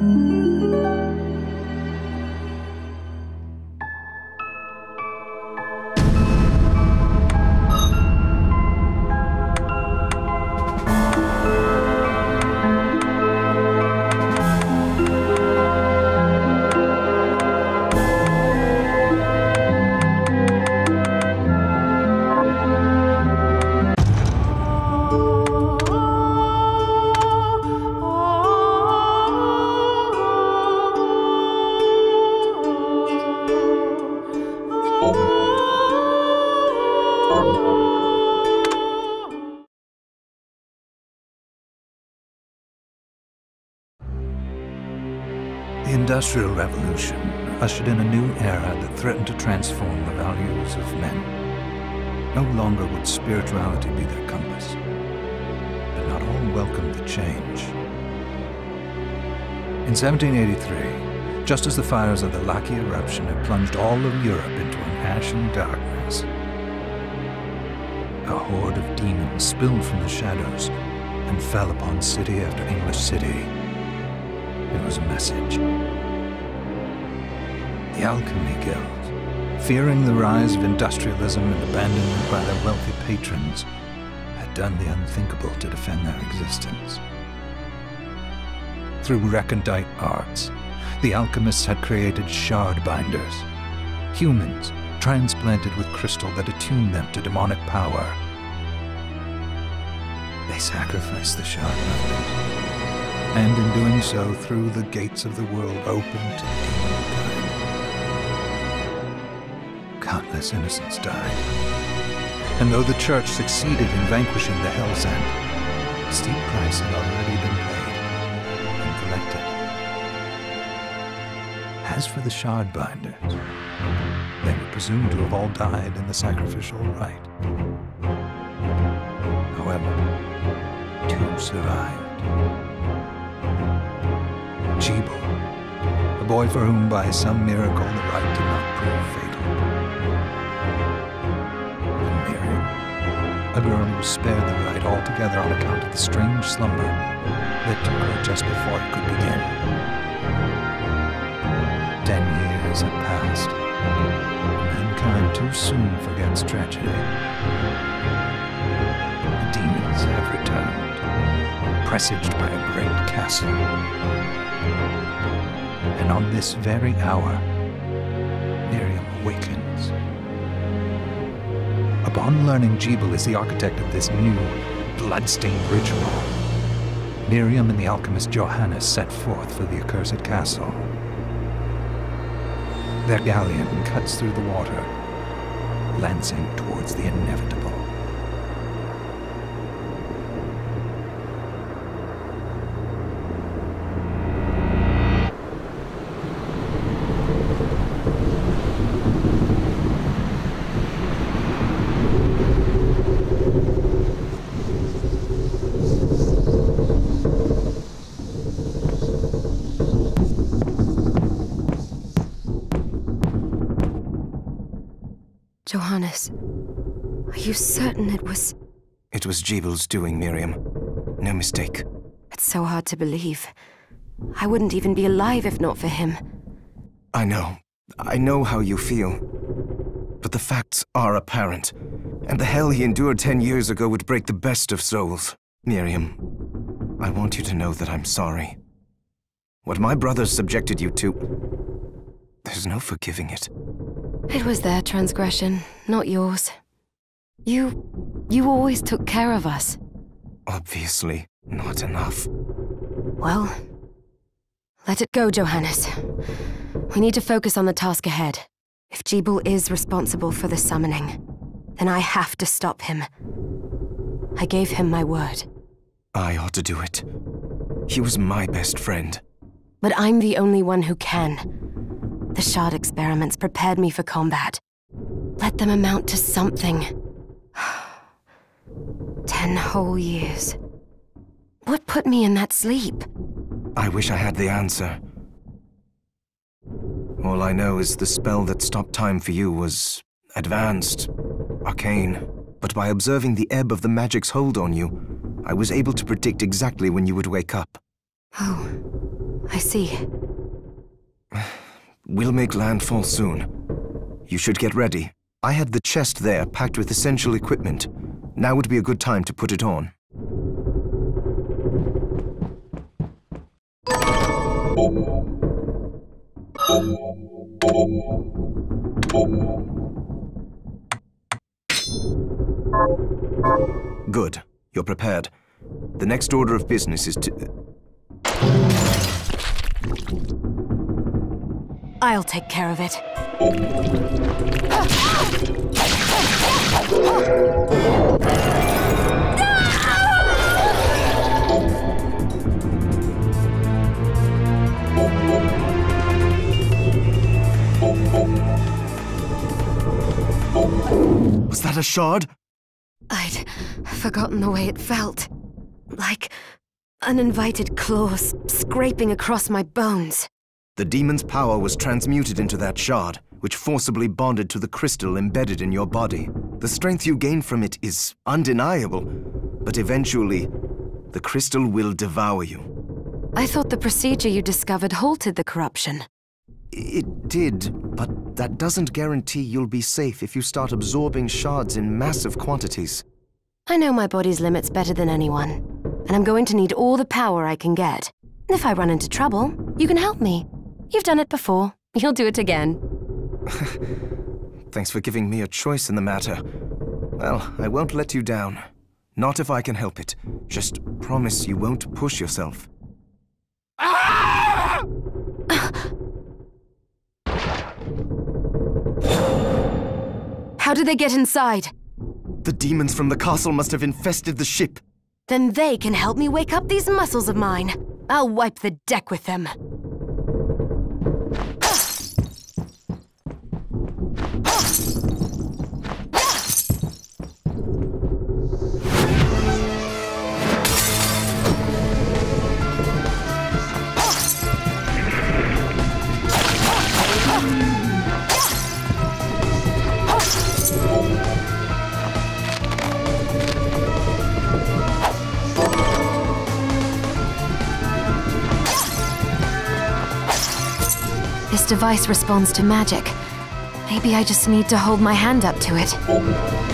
The Industrial Revolution ushered in a new era that threatened to transform the values of men. No longer would spirituality be their compass, but not all welcomed the change. In 1783, just as the fires of the Laki eruption had plunged all of Europe into an ashen darkness, a horde of demons spilled from the shadows and fell upon city after English city. It was a message. The Alchemy Guild, fearing the rise of industrialism and abandonment by their wealthy patrons, had done the unthinkable to defend their existence. Through recondite arts, the alchemists had created shard binders, humans transplanted with crystal that attuned them to demonic power. They sacrificed the shard binders and in doing so threw the gates of the world open to demonkind. Countless innocents died. And though the Church succeeded in vanquishing the Hell's End, a steep price had already been paid and collected. As for the Shardbinders, they were presumed to have all died in the sacrificial rite. However, two survived. Gebel, a boy for whom by some miracle the rite did not prove fatal. A girl who was spared the rite altogether on account of the strange slumber that took her just before it could begin. Ten years had passed. Mankind too soon forgets tragedy. The demons have returned, presaged by a great castle. And on this very hour, Miriam awakens. Upon learning Gebel is the architect of this new, blood-stained ritual, Miriam and the alchemist Johannes set forth for the accursed castle. Their galleon cuts through the water, lancing towards the inevitable. Are you certain it was. It was Gebel's doing, Miriam. No mistake. It's so hard to believe. I wouldn't even be alive if not for him. I know. I know how you feel. But the facts are apparent. And the hell he endured ten years ago would break the best of souls. Miriam, I want you to know that I'm sorry. What my brothers subjected you to, there's no forgiving it. It was their transgression, not yours. You. you always took care of us. Obviously, not enough. Well, let it go, Johannes. We need to focus on the task ahead. If Gebel is responsible for the summoning, then I have to stop him. I gave him my word. I ought to do it. He was my best friend. But I'm the only one who can. The shard experiments prepared me for combat. Let them amount to something. Ten whole years. What put me in that sleep? I wish I had the answer. All I know is the spell that stopped time for you was advanced, arcane. But by observing the ebb of the magic's hold on you, I was able to predict exactly when you would wake up. Oh, I see. We'll make landfall soon. You should get ready. I had the chest there packed with essential equipment. Now would be a good time to put it on. Good. You're prepared. The next order of business is to... I'll take care of it. Ah! Was that a shard? I'd forgotten the way it felt. Like uninvited claws scraping across my bones. The demon's power was transmuted into that shard, which forcibly bonded to the crystal embedded in your body. The strength you gain from it is undeniable, but eventually, the crystal will devour you. I thought the procedure you discovered halted the corruption. It did, but that doesn't guarantee you'll be safe if you start absorbing shards in massive quantities. I know my body's limits better than anyone, and I'm going to need all the power I can get. And if I run into trouble, you can help me. You've done it before. You'll do it again. Thanks for giving me a choice in the matter. Well, I won't let you down. Not if I can help it. Just promise you won't push yourself. How did they get inside? The demons from the castle must have infested the ship. Then they can help me wake up these muscles of mine. I'll wipe the deck with them. This device responds to magic. Maybe I just need to hold my hand up to it.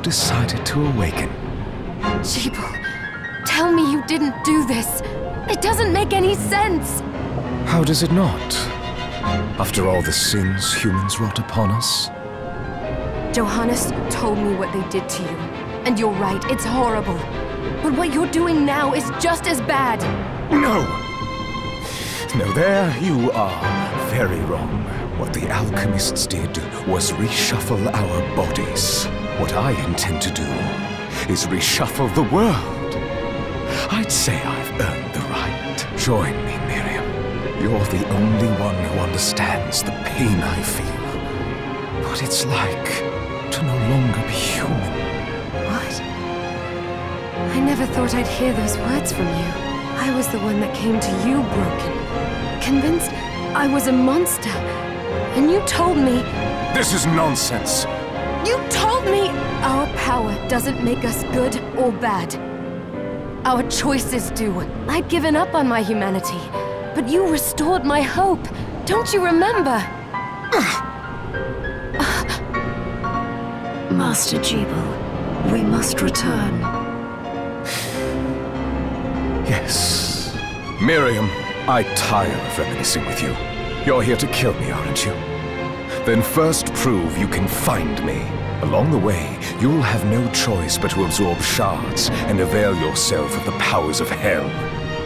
You've decided to awaken. Gebel, tell me you didn't do this. It doesn't make any sense. How does it not? After all the sins humans wrought upon us? Johannes told me what they did to you. And you're right, it's horrible. But what you're doing now is just as bad. No! No, there you are very wrong. What the alchemists did was reshuffle our bodies. What I intend to do is reshuffle the world. I'd say I've earned the right. Join me, Miriam. You're the only one who understands the pain I feel. What it's like to no longer be human. What? I never thought I'd hear those words from you. I was the one that came to you broken. Convinced I was a monster. And you told me... This is nonsense! You told me our power doesn't make us good or bad. Our choices do. I'd given up on my humanity, but you restored my hope. Don't you remember? Master Gebel, we must return. Yes. Miriam, I tire of reminiscing with you. You're here to kill me, aren't you? Then first prove you can find me. Along the way, you'll have no choice but to absorb shards and avail yourself of the powers of hell.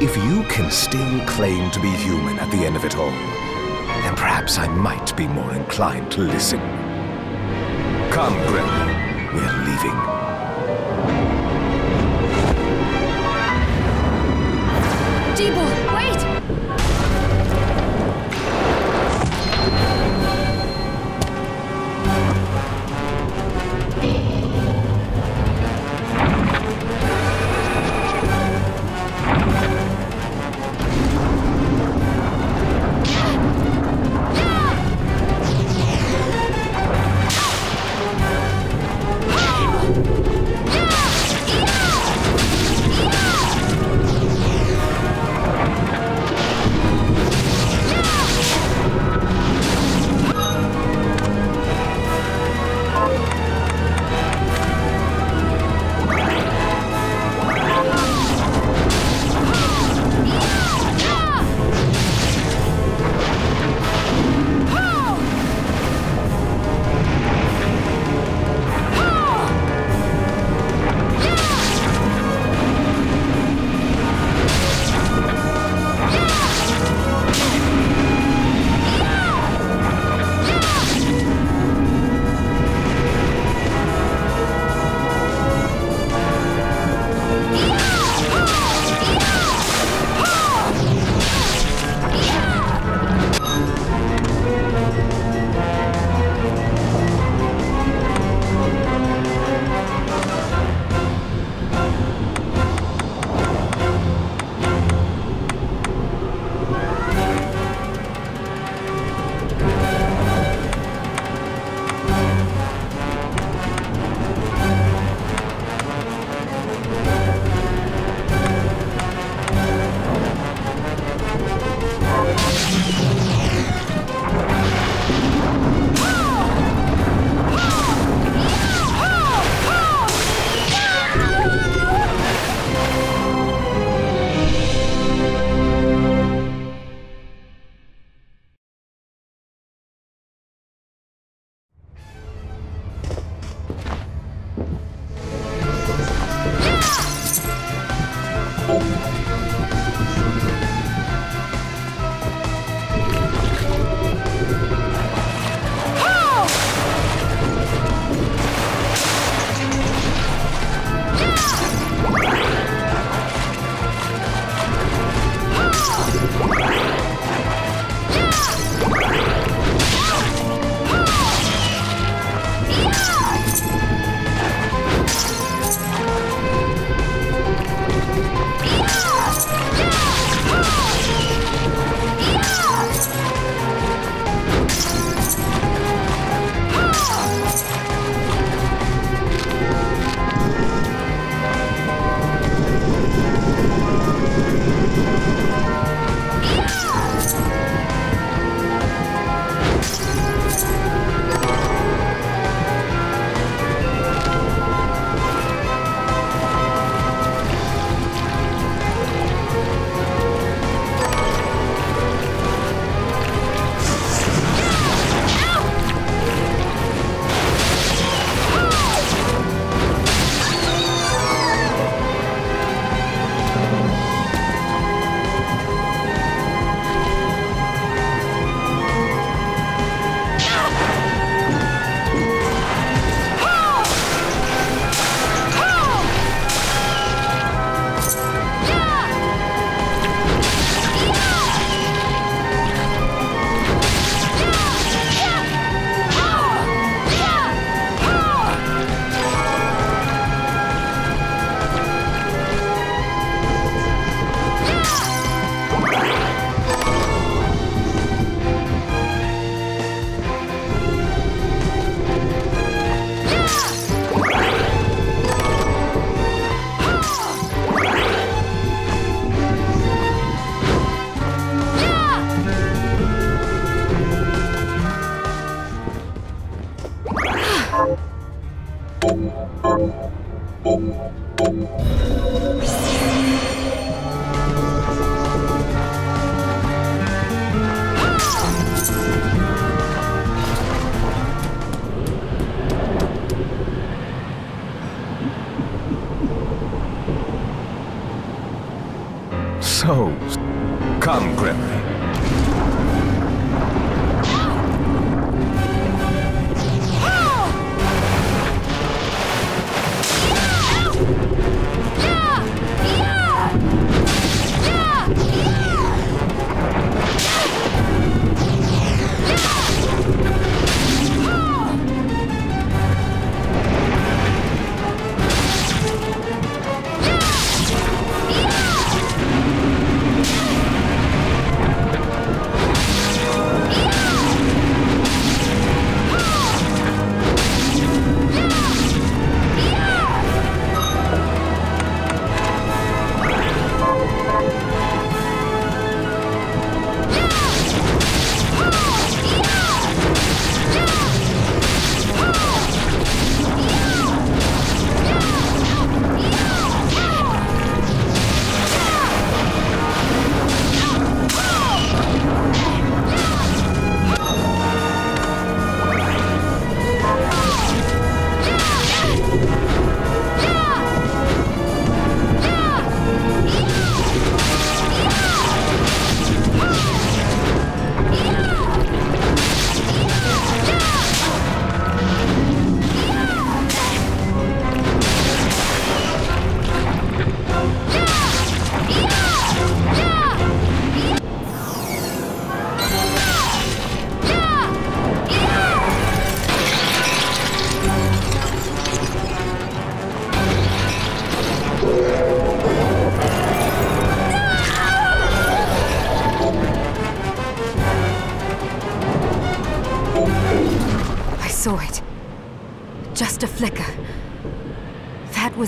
If you can still claim to be human at the end of it all, then perhaps I might be more inclined to listen. Come, Gremory. We're leaving.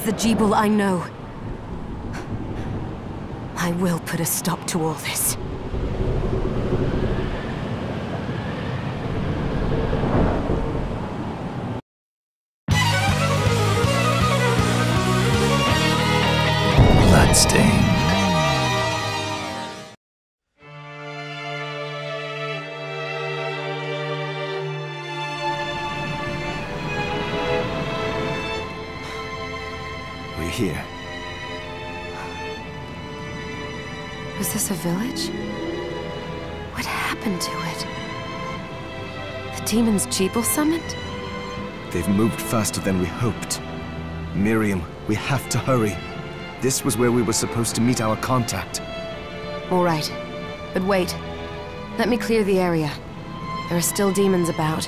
The Gebel I know. I will put a stop to all this. Was this a village? What happened to it? The demons Gebel summoned? They've moved faster than we hoped. Miriam, we have to hurry. This was where we were supposed to meet our contact. All right. But wait. Let me clear the area. There are still demons about.